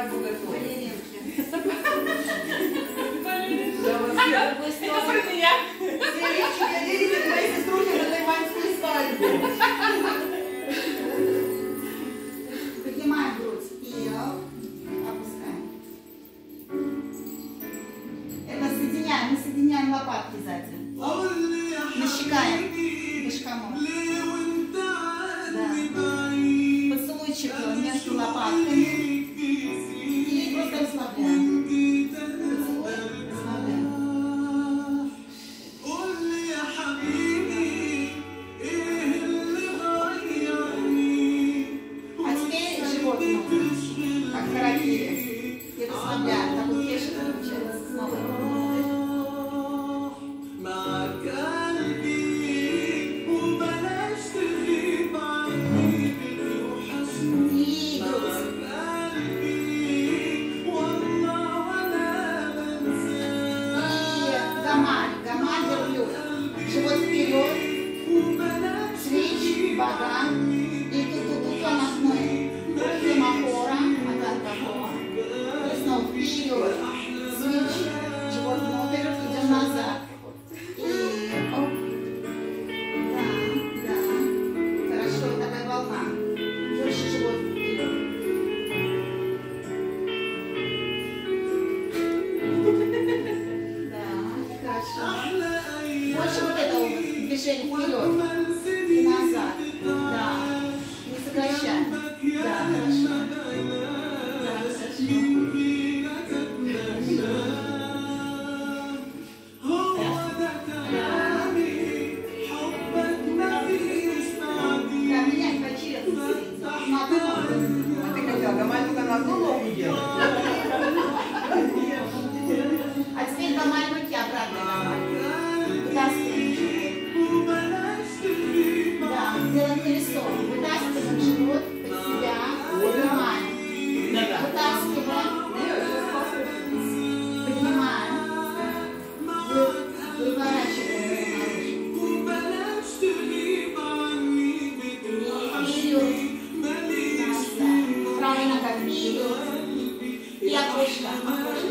Bye. Бага. И тут, махной. Хемахора, аган кахора. И снова вперед, свич, живот внутрь, идем назад. И оп. Да, да. Хорошо, такая волна. Больше живот вперед. Да, хорошо. Больше вот этого движения вперед. E a Costa.